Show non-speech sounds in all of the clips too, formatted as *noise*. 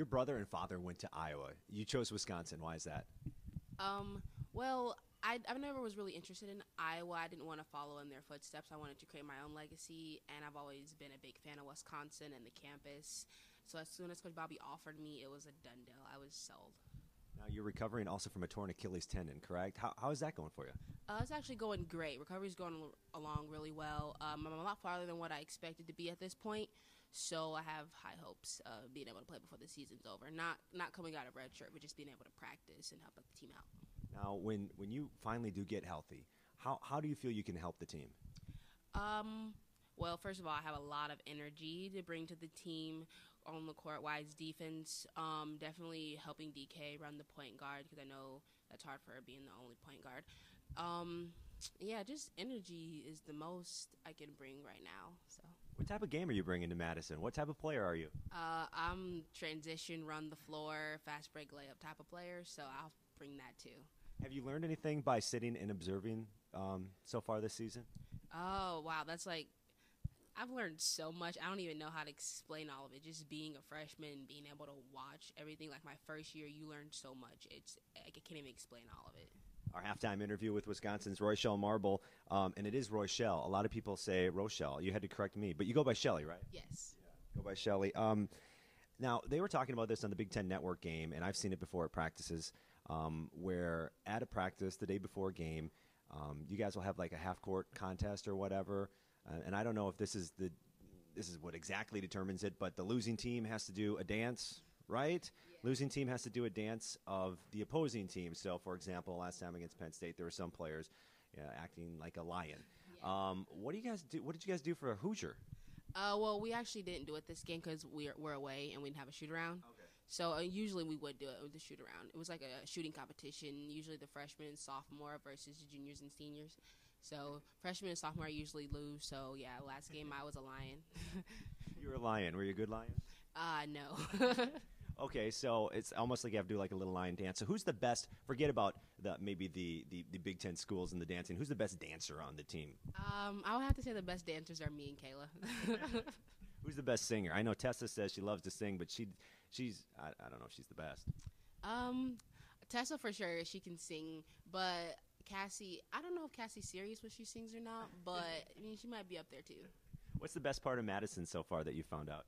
Your brother and father went to Iowa. You chose Wisconsin. Why is that? Um, well, I, I never was really interested in Iowa. I didn't want to follow in their footsteps. I wanted to create my own legacy, and I've always been a big fan of Wisconsin and the campus. So as soon as Coach Bobbie offered me, it was a done deal. I was sold. Now you're recovering also from a torn Achilles tendon, correct? How, how is that going for you? Uh, it's actually going great. Recovery's going along really well. Um, I'm a lot farther than what I expected to be at this point, so I have high hopes of being able to play before the season's over. Not not coming out of redshirt, but just being able to practice and help the team out. Now, when when you finally do get healthy, how how do you feel you can help the team? Um, well, first of all, I have a lot of energy to bring to the team on the court wise defense. Um, definitely helping DK run the point guard because I know that's hard for her being the only point guard. Um, yeah, just energy is the most I can bring right now. So. What type of game are you bringing to Madison? What type of player are you? Uh, I'm transition, run the floor, fast break layup type of player, so I'll bring that too. Have you learned anything by sitting and observing um, so far this season? Oh wow, that's like I've learned so much. I don't even know how to explain all of it. Just being a freshman, being able to watch everything. Like my first year, you learn so much. It's I can't even explain all of it. Our halftime interview with Wisconsin's Rochelle Marble, um, and it is Roichelle. A lot of people say Rochelle. You had to correct me, but you go by Shelly, right? Yes. Yeah, go by Shelly. Um, now they were talking about this on the Big Ten Network game, and I've seen it before at practices, um, where at a practice the day before game, um, you guys will have like a half court contest or whatever, uh, and I don't know if this is the this is what exactly determines it, but the losing team has to do a dance, right? Losing team has to do a dance of the opposing team. So, for example, last time against Penn State, there were some players uh, acting like a lion. Yeah. Um, what do you guys do? What did you guys do for a Hoosier? Uh, well, we actually didn't do it this game because we're we're away and we didn't have a shoot around. Okay. So uh, usually we would do it with the shoot around. It was like a shooting competition. Usually the freshmen and sophomore versus the juniors and seniors. So freshmen and sophomore usually lose. So yeah, last game *laughs* I was a lion. *laughs* You were a lion. Were you a good lion? uh no. *laughs* Okay, so it's almost like you have to do like a little lion dance. So who's the best? Forget about the maybe the, the, the Big Ten schools and the dancing. Who's the best dancer on the team? um, I would have to say the best dancers are me and Kayla. *laughs* Who's the best singer? I know Tessa says she loves to sing, but she she's I, I don't know if she's the best. um, Tessa for sure she can sing, but Cassie I don't know if Cassie's serious when she sings or not, but I mean she might be up there too. What's the best part of Madison so far that you found out?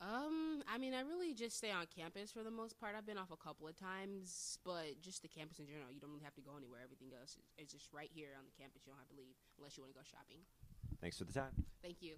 Um, I mean, I really just stay on campus for the most part. I've been off a couple of times, but just the campus in general. You don't really have to go anywhere. Everything else is, is just right here on the campus. You don't have to leave unless you want to go shopping. Thanks for the time. Thank you.